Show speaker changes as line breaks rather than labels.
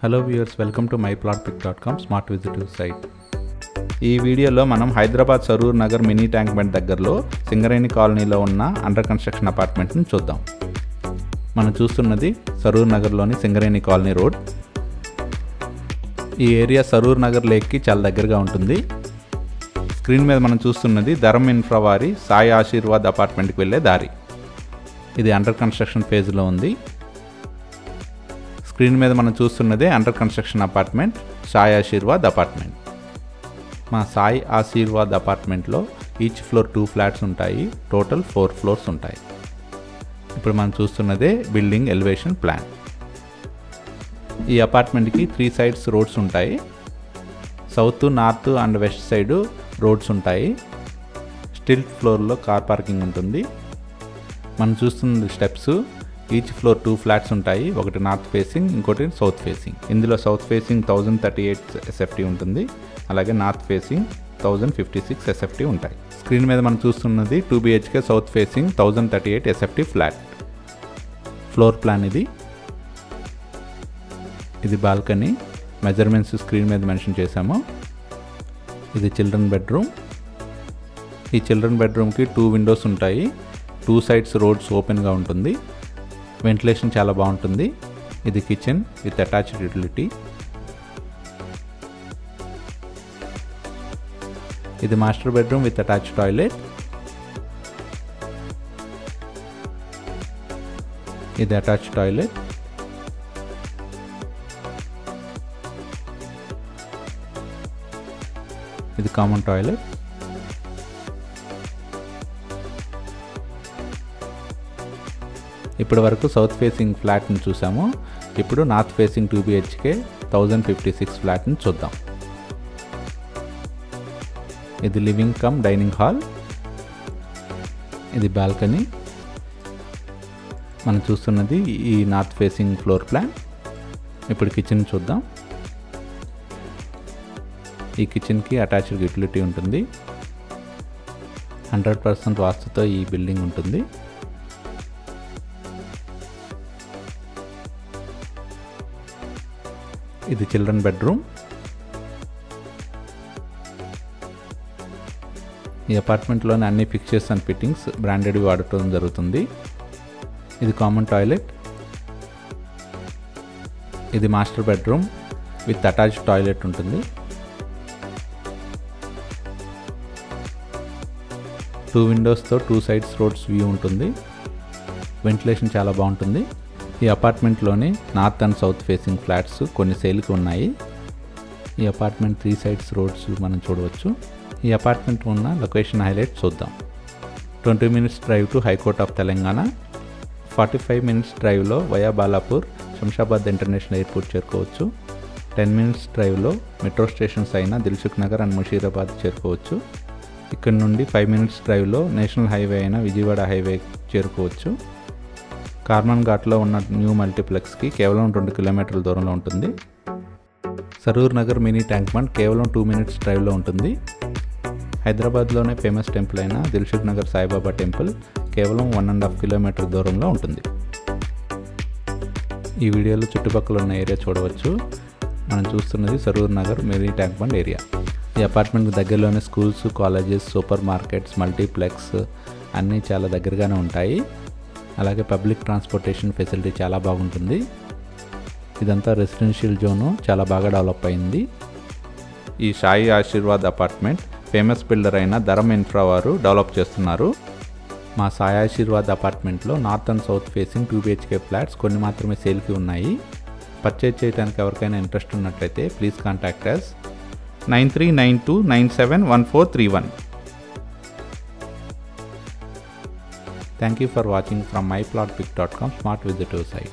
Hello viewers welcome to my plot pick dot com smart విజిటివ్ site ఈ వీడియోలో మనం Hyderabad Saroor Nagar mini tank bund దగ్గరలో సింగరేణి కాలనీలో ఉన్న అండర్ కన్స్ట్రక్షన్ అపార్ట్మెంట్ని చూద్దాం. మనం చూస్తున్నది సరూర్ నగర్లోని సింగరేణి కాలనీ రోడ్. ఈ ఏరియా సరూర్ నగర్ లేక్కి చాలా దగ్గరగా ఉంటుంది. స్క్రీన్ మీద మనం చూస్తున్నది ధరం ఇన్ఫ్రా వారి సాయి ఆశీర్వాద్ అపార్ట్మెంట్కి వెళ్ళే దారి. ఇది అండర్ కన్స్ట్రక్షన్ ఫేజ్లో ఉంది. స్క్రీన్ మీద మనం చూస్తున్నదే under construction apartment Sai Ashirwad apartment. మా సాయి ఆశీర్వాద్ అపార్ట్మెంట్లో ఈచ్ ఫ్లోర్ టూ ఫ్లాట్స్ ఉంటాయి టోటల్ ఫోర్ ఫ్లోర్స్ ఉంటాయి. ఇప్పుడు మనం చూస్తున్నదే బిల్డింగ్ ఎలివేషన్ ప్లాన్. ఈ అపార్ట్మెంట్కి త్రీ సైడ్స్ రోడ్స్ ఉంటాయి. South north and west side roads ఉంటాయి. స్టిల్ ఫ్లోర్లో కార్ పార్కింగ్ ఉంటుంది. మనం చూస్తున్న steps each floor two flats ఉంటాయి. ఒకటి నార్త్ ఫేసింగ్ ఇంకోటి సౌత్ ఫేసింగ్ ఇందులో south facing thousand thirty eight SFT ఉంటుంది. అలాగే north facing thousand fifty six SFT ఉంటాయి. స్క్రీన్ మీద మనం చూస్తున్నది two BHK south facing thousand thirty eight SFT flat floor plan ఇది. ఇది బాల్కనీ మెజర్మెంట్స్ స్క్రీన్ మీద మెన్షన్ చేశాము. ఇది చిల్డ్రన్ బెడ్రూమ్ ఈ చిల్డ్రన్ బెడ్రూమ్కి టూ విండోస్ ఉంటాయి. టూ సైడ్స్ రోడ్స్ ఓపెన్గా ఉంటుంది. వెంటిలేషన్ చాలా బాగుంటుంది. ఇది కిచెన్ విత్ అటాచ్డ్ యూటిలిటీ. ఇది master bedroom with attach toilet. ఇది అటాచ్ టాయిలెట్. ఇది కామన్ టాయిలెట్. ఇప్పటి వరకు సౌత్ ఫేసింగ్ ఫ్లాట్ని చూసాము. ఇప్పుడు north facing two BHK thousand fifty six ఫ్లాట్ని చూద్దాం. ఇది లివింగ్ కమ్ డైనింగ్ హాల్ ఇది బాల్కనీ మనం చూస్తున్నది ఈ నార్త్ ఫేసింగ్ ఫ్లోర్ ప్లాన్ ఇప్పుడు కిచెన్ చూద్దాం. ఈ కిచెన్కి అటాచ్డ్ యూటిలిటీ ఉంటుంది. హండ్రెడ్ పర్సెంట్ వాస్తుతో ఈ బిల్డింగ్ ఉంటుంది. ఇది చిల్డ్రన్ బెడ్రూమ్. ఈ అపార్ట్మెంట్లోని అన్ని ఫిక్చర్స్ అండ్ ఫిట్టింగ్స్ బ్రాండెడ్ వాడటం జరుగుతుంది. ఇది కామన్ టాయిలెట్. ఇది master bedroom with attach toilet ఉంటుంది. టూ విండోస్తో టూ సైడ్స్ రోడ్స్ వ్యూ ఉంటుంది. వెంటిలేషన్ చాలా బాగుంటుంది. ఈ అపార్ట్మెంట్లోని north and south facing flats కొన్ని సేల్కి ఉన్నాయి. ఈ అపార్ట్మెంట్ త్రీ సైడ్స్ రోడ్స్ మనం చూడవచ్చు. ఈ అపార్ట్మెంట్ ఉన్న లొకేషన్ హైలైట్ చూద్దాం. Twenty minutes drive to high court of Telangana. Forty five minutes డ్రైవ్లో via Balapur Shamshabad international airport చేరుకోవచ్చు. టెన్ మినిట్స్ డ్రైవ్లో మెట్రో స్టేషన్స్ అయిన దిల్సుఖ్ నగర్ అండ్ ముషీరాబాద్ చేరుకోవచ్చు. ఇక్కడ నుండి ఫైవ్ మినిట్స్ డ్రైవ్లో నేషనల్ హైవే అయిన విజయవాడ హైవే చేరుకోవచ్చు. కార్మన్ ఘాట్లో ఉన్న న్యూ మల్టీప్లెక్స్కి కేవలం రెండు కిలోమీటర్ల దూరంలో ఉంటుంది. Saroor Nagar mini tank bund కేవలం టూ మినిట్స్ డ్రైవ్లో ఉంటుంది. హైదరాబాద్లోనే ఫేమస్ టెంపుల్ అయిన దిల్షుక్ నగర్ సాయిబాబా టెంపుల్ కేవలం వన్ అండ్ హాఫ్ కిలోమీటర్ దూరంలో ఉంటుంది. ఈ వీడియోలో చుట్టుపక్కల ఉన్న ఏరియా చూడవచ్చు. మనం చూస్తున్నది Saroor Nagar mini tank bund area. ఈ అపార్ట్మెంట్ దగ్గరలోనే schools colleges super markets multiplex అన్నీ చాలా దగ్గరగానే ఉంటాయి. అలాగే పబ్లిక్ ట్రాన్స్పోర్టేషన్ ఫెసిలిటీ చాలా బాగుంటుంది. ఇదంతా రెసిడెన్షియల్ జోను చాలా బాగా డెవలప్ అయింది. ఈ Sai Ashirwad apartment famous builder అయిన ధరం ఇన్ఫ్రా వారు డెవలప్ చేస్తున్నారు. మా సాయి ఆశీర్వాద్ అపార్ట్మెంట్లో north and south facing two BHK flats కొన్ని మాత్రమే సేల్కి ఉన్నాయి. పర్చేజ్ చేయడానికి ఎవరికైనా ఇంట్రెస్ట్ ఉన్నట్లయితే please contact us. Nine three nine two nine seven one four three one. Thank you for watching from myplotpic.com smart visitor site.